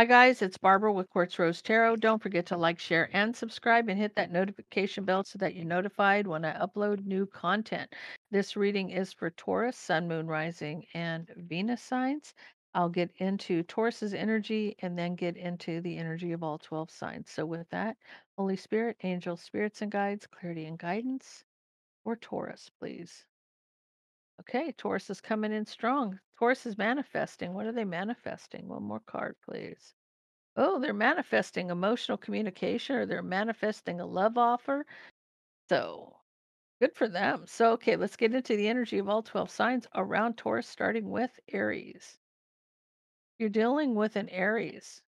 Hi, guys. It's Barbara with Quartz Rose Tarot. Don't forget to like, share, and subscribe and hit that notification bell so that you're notified when I upload new content. This reading is for Taurus, Sun, Moon, Rising, and Venus signs. I'll get into Taurus's energy and then get into the energy of all 12 signs. So, with that, Holy Spirit, angels, spirits, and guides, clarity and guidance for Taurus, please. Okay, Taurus is coming in strong. Taurus is manifesting. What are they manifesting? One more card, please. Oh, they're manifesting emotional communication or they're manifesting a love offer. So good for them. So, okay, let's get into the energy of all 12 signs around Taurus, starting with Aries. You're dealing with an Aries.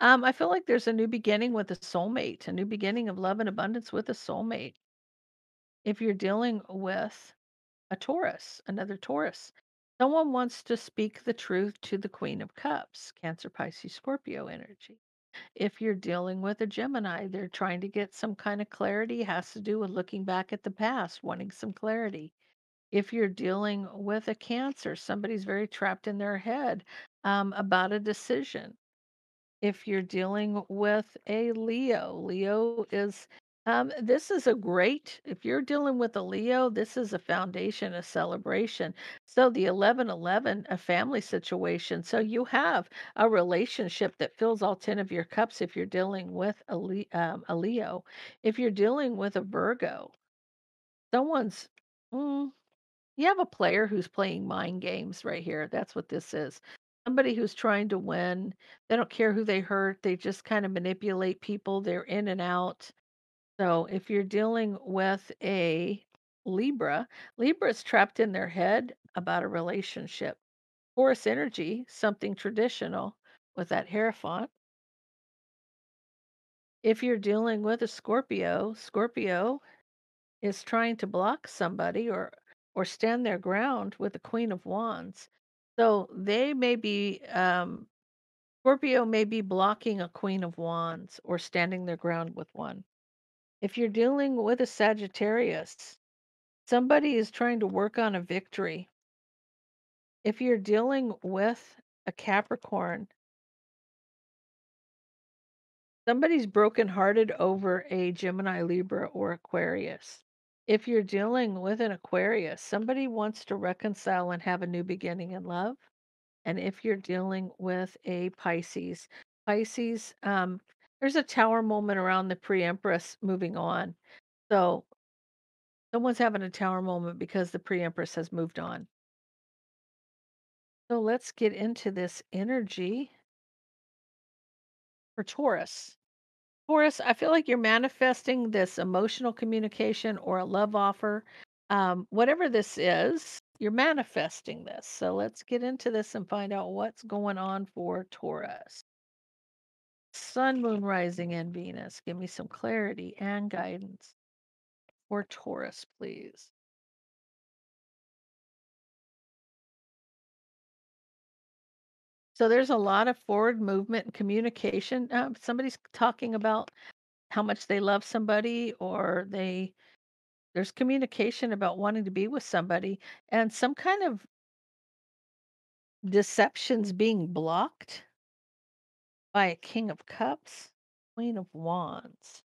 Um, I feel like there's a new beginning with a soulmate, a new beginning of love and abundance with a soulmate. If you're dealing with a Taurus, another Taurus. Someone wants to speak the truth to the Queen of Cups, Cancer, Pisces, Scorpio energy. If you're dealing with a Gemini, they're trying to get some kind of clarity, has to do with looking back at the past, wanting some clarity. If you're dealing with a Cancer, somebody's very trapped in their head um, about a decision if you're dealing with a Leo. Leo is um, this is a great if you're dealing with a Leo, this is a foundation, a celebration. So the 1111, a family situation. So you have a relationship that fills all 10 of your cups if you're dealing with a, Le- um, a Leo. If you're dealing with a Virgo, someone's mm, you have a player who's playing mind games right here. That's what this is. Somebody who's trying to win. They don't care who they hurt. They just kind of manipulate people. They're in and out. So if you're dealing with a Libra, Libra is trapped in their head about a relationship. Taurus energy, something traditional with that Hierophant. If you're dealing with a Scorpio, Scorpio is trying to block somebody or or stand their ground with the Queen of Wands. So they may be um, Scorpio may be blocking a Queen of Wands or standing their ground with one. If you're dealing with a Sagittarius, somebody is trying to work on a victory. If you're dealing with a Capricorn, somebody's brokenhearted over a Gemini, Libra, or Aquarius. If you're dealing with an Aquarius, somebody wants to reconcile and have a new beginning in love. And if you're dealing with a Pisces, Pisces, um, there's a tower moment around the pre empress moving on. So someone's having a tower moment because the pre empress has moved on. So let's get into this energy for Taurus. Taurus, I feel like you're manifesting this emotional communication or a love offer. Um, whatever this is, you're manifesting this. So let's get into this and find out what's going on for Taurus. Sun, Moon, Rising, and Venus. Give me some clarity and guidance for Taurus, please. So there's a lot of forward movement and communication. Uh, somebody's talking about how much they love somebody or they there's communication about wanting to be with somebody and some kind of deceptions being blocked by a king of cups queen of wands.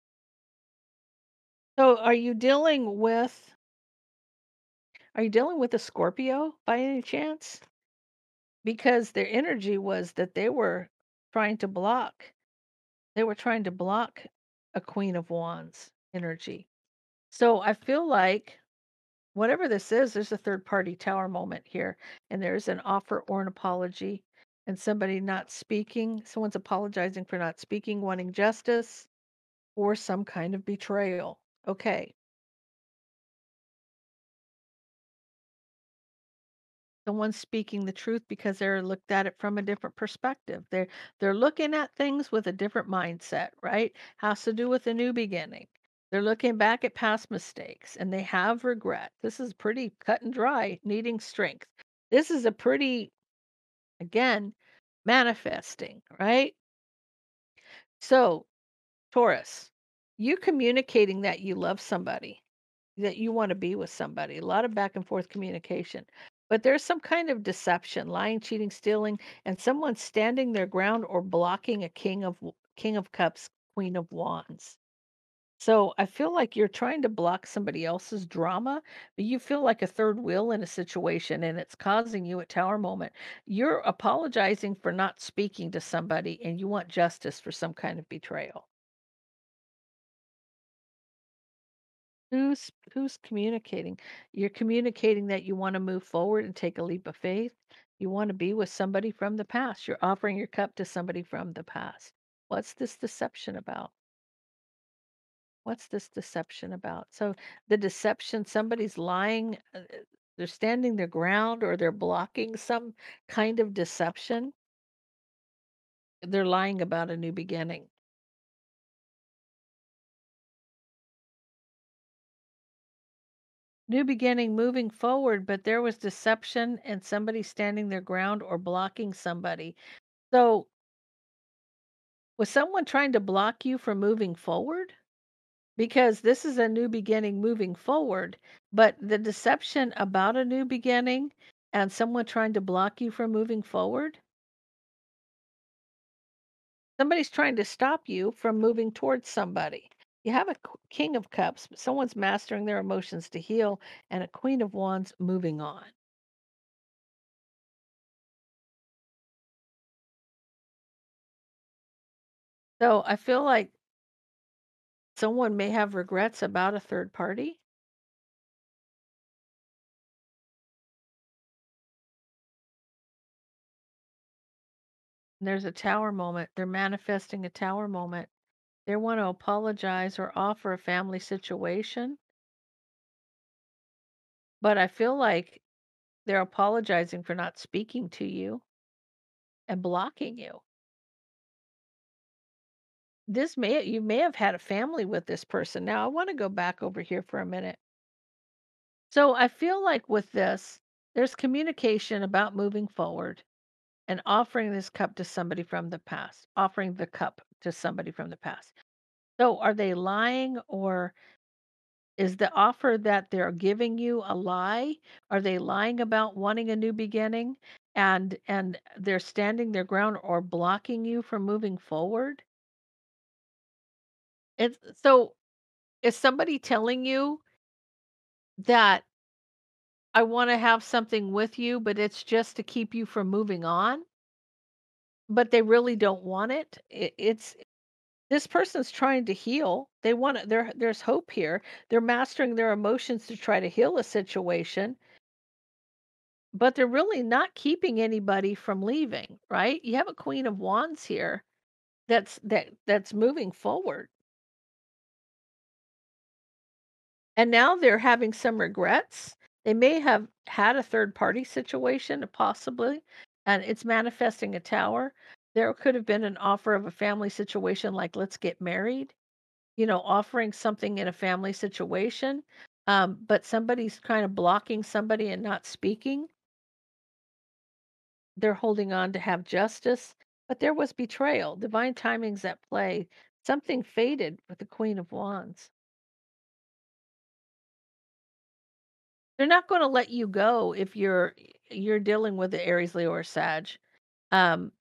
So are you dealing with are you dealing with a scorpio by any chance? Because their energy was that they were trying to block they were trying to block a queen of wands energy. So i feel like whatever this is, there's a third party tower moment here, and there's an offer or an apology, and somebody not speaking, someone's apologizing for not speaking, wanting justice, or some kind of betrayal. Okay. Someone's speaking the truth because they're looked at it from a different perspective. They're they're looking at things with a different mindset, right? Has to do with a new beginning. They're looking back at past mistakes and they have regret. This is pretty cut and dry, needing strength. This is a pretty Again, manifesting, right? So, Taurus, you communicating that you love somebody, that you want to be with somebody, a lot of back and forth communication. But there's some kind of deception, lying, cheating, stealing, and someone standing their ground or blocking a king of king of cups, queen of wands. So I feel like you're trying to block somebody else's drama, but you feel like a third wheel in a situation and it's causing you a tower moment. You're apologizing for not speaking to somebody and you want justice for some kind of betrayal. Who's who's communicating? You're communicating that you want to move forward and take a leap of faith. You want to be with somebody from the past. You're offering your cup to somebody from the past. What's this deception about? What's this deception about? So the deception, somebody's lying, uh, uh, they're standing their ground or they're blocking some kind of deception. They're lying about a new beginning. New beginning moving forward, but there was deception and somebody standing their ground or blocking somebody. So was someone trying to block you from moving forward? Because this is a new beginning moving forward, but the deception about a new beginning and someone trying to block you from moving forward, somebody's trying to stop you from moving towards somebody. You have a king of cups, but someone's mastering their emotions to heal, and a queen of wands moving on. So I feel like someone may have regrets about a third party. There's a tower moment. They're manifesting a tower moment. They want to apologize or offer a family situation But I feel like they're apologizing for not speaking to you and blocking you. This may you may have had a family with this person. Now, I wanna go back over here for a minute. So, I feel like with this, there's communication about moving forward and offering this cup to somebody from the past, offering the cup to somebody from the past. So, are they lying or Is the offer that they're giving you a lie? Are they lying about wanting a new beginning and and they're standing their ground or blocking you from moving forward? It's so is somebody telling you that I want to have something with you, but it's just to keep you from moving on, but they really don't want it? It it's this person's trying to heal. They want to, there there's hope here. They're mastering their emotions to try to heal a situation But they're really not keeping anybody from leaving, right? You have a queen of wands here that's that that's moving forward. And now they're having some regrets. They may have had a third party situation possibly and it's manifesting a tower. There could have been an offer of a family situation like let's get married, you know, offering something in a family situation. Um, but somebody's kind of blocking somebody and not speaking They're holding on to have justice, but there was betrayal, divine timing's at play. Something faded with the Queen of Wands. They're not gonna let you go if you're you're dealing with the Aries, Leo, or Sag. Um,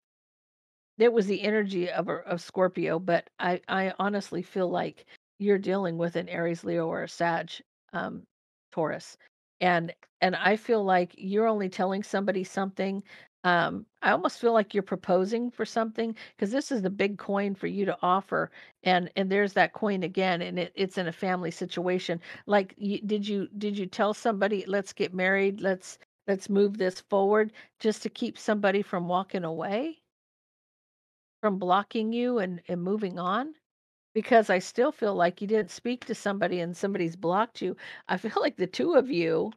It was the energy of of Scorpio, but I I honestly feel like you're dealing with an Aries, Leo, or a Sag, um, Taurus, and and I feel like you're only telling somebody something. Um, I almost feel like you're proposing for something because this is the big coin for you to offer, and and there's that coin again, and it, it's in a family situation. Like, you, did you did you tell somebody, let's get married, let's let's move this forward, just to keep somebody from walking away? From blocking you and and moving on? Because I still feel like you didn't speak to somebody and somebody's blocked you. I feel like the 2 of you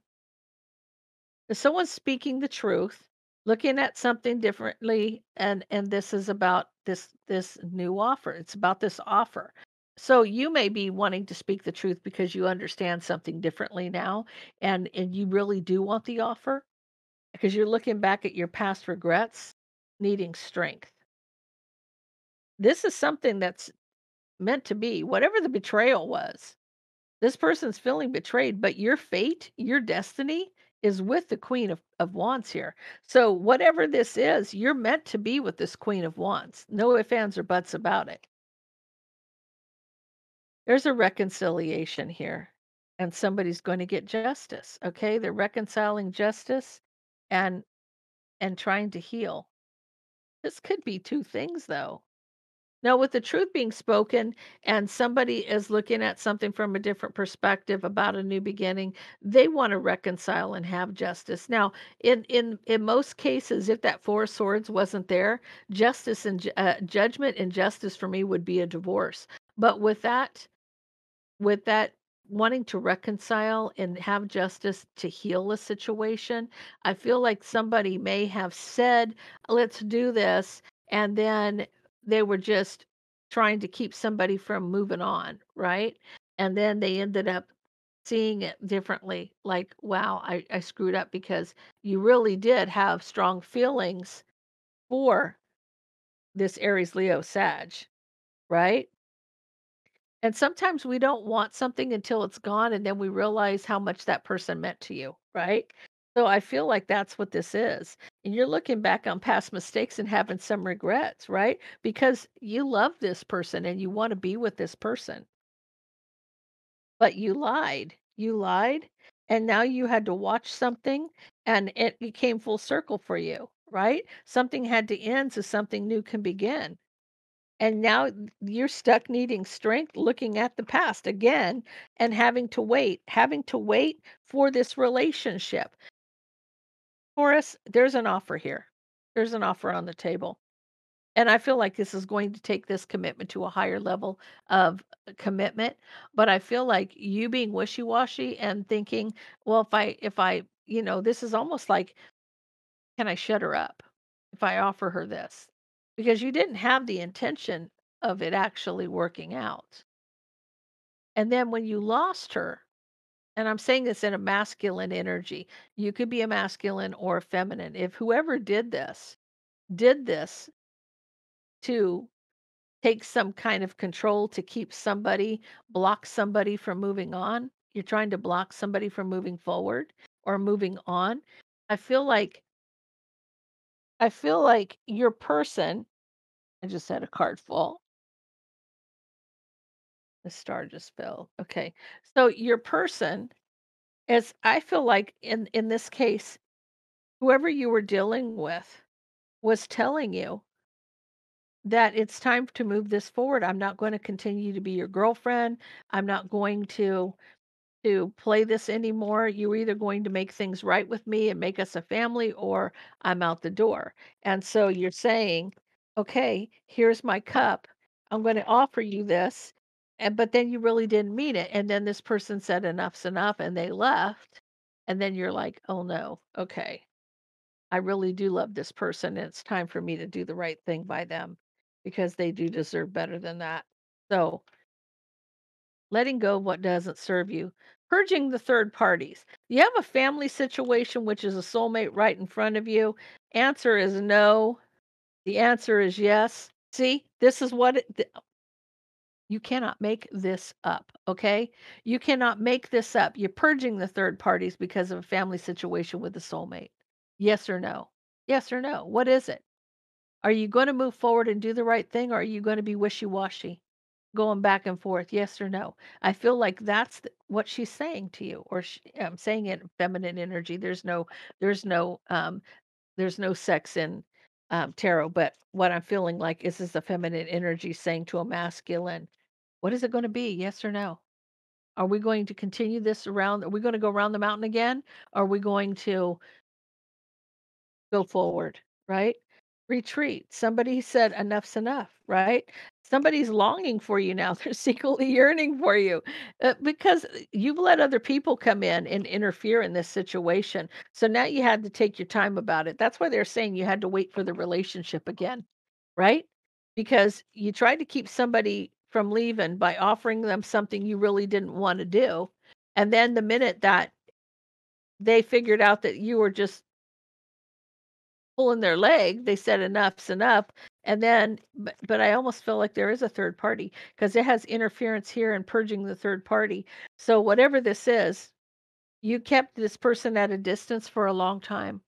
if someone's speaking the truth, looking at something differently, and and this is about this this new offer. It's about this offer. So you may be wanting to speak the truth because you understand something differently now, and and you really do want the offer because you're looking back at your past regrets, needing strength. This is something that's meant to be, whatever the betrayal was. This person's feeling betrayed, but your fate, your destiny is with the Queen of of Wands here. So whatever this is, you're meant to be with this Queen of Wands. No ifs, ands, or buts about it. There's a reconciliation here, and somebody's going to get justice, okay? They're reconciling justice and and trying to heal. This could be 2 things, though. Now, with the truth being spoken and somebody is looking at something from a different perspective about a new beginning, they wanna reconcile and have justice. Now, in in in most cases, if that 4 of swords wasn't there, justice and uh, judgment and justice for me would be a divorce. But with that with that wanting to reconcile and have justice to heal a situation, I feel like somebody may have said, "Let's do this," and then they were just trying to keep somebody from moving on, right? And then they ended up seeing it differently, like, "Wow, I I screwed up," because you really did have strong feelings for this Aries, Leo, Sag, right? And sometimes we don't want something until it's gone, and then we realize how much that person meant to you, right? So I feel like that's what this is. And you're looking back on past mistakes and having some regrets, right? Because you love this person and you want to be with this person. But you lied. You lied, and now you had to watch something and it became full circle for you, right? Something had to end so something new can begin. And now you're stuck needing strength, looking at the past again and having to wait, having to wait for this relationship. Taurus, there's an offer here. There's an offer on the table. And I feel like this is going to take this commitment to a higher level of uh, commitment. But I feel like you being wishy-washy and thinking, well, if I, if I, you know, this is almost like, can I shut her up if I offer her this? Because you didn't have the intention of it actually working out. And then when you lost her, and I'm saying this in a masculine energy, you could be a masculine or a feminine. If whoever did this did this to take some kind of control to keep somebody, block somebody from moving on, you're trying to block somebody from moving forward or moving on. I feel like I feel like your person I just had a card fall. The star just fell. Okay. So your person is I feel like in in this case, whoever you were dealing with was telling you that it's time to move this forward. I'm not going to continue to be your girlfriend. I'm not going to to play this anymore. You're either going to make things right with me and make us a family or I'm out the door. And so you're saying, "Okay, here's my cup. I'm going to offer you this." And but then you really didn't mean it. And then this person said enough's enough and they left. And then you're like, "Oh no. Okay. I really do love this person and it's time for me to do the right thing by them because they do deserve better than that." So, letting go of what doesn't serve you, purging the third parties. You have a family situation, which is a soulmate right in front of you. Answer is no. The answer is yes. See, this is what it, you cannot make this up. Okay. You cannot make this up. You're purging the third parties because of a family situation with a soulmate. Yes or no? Yes or no? What is it? Are you going to move forward and do the right thing or are you going to be wishy washy? Going back and forth, yes or no. I feel like that's th what she's saying to you, or sh I'm saying it in feminine energy. There's no there's no, um, there's no sex in, um, tarot, but what I'm feeling like is this a feminine energy saying to a masculine, "What is it gonna be? Yes or no? Are we going to continue this around are we gonna go around the mountain again? Are we going to Go forward, right? Retreat. Somebody said enough's enough, right? Somebody's longing for you now. They're secretly yearning for you uh, because uh, you've let other people come in and interfere in this situation. So now you had to take your time about it. That's why they're saying you had to wait for the relationship again, right? Because you tried to keep somebody from leaving by offering them something you really didn't want to do. And then the minute that they figured out that you were just pulling their leg, they said enough's enough. And then, but, but I almost feel like there is a third party because it has interference here and purging the third party. So whatever this is, You kept this person at a distance for a long time,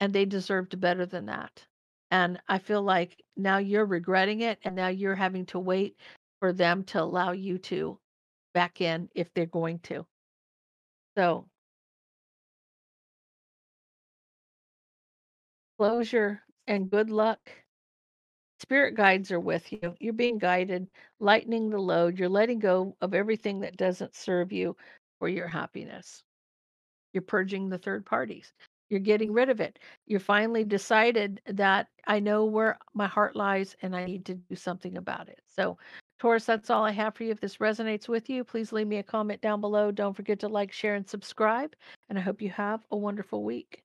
and they deserved better than that. And I feel like now you're regretting it, and now you're having to wait for them to allow you to back in if they're going to. So closure and good luck. Spirit guides are with you. You're being guided, lightening the load. You're letting go of everything that doesn't serve you for your happiness. You're purging the third parties. You're getting rid of it. You're finally decided that I know where my heart lies and I need to do something about it. So, Taurus, that's all I have for you. If this resonates with you, please leave me a comment down below. Don't forget to like, share, and subscribe. And I hope you have a wonderful week.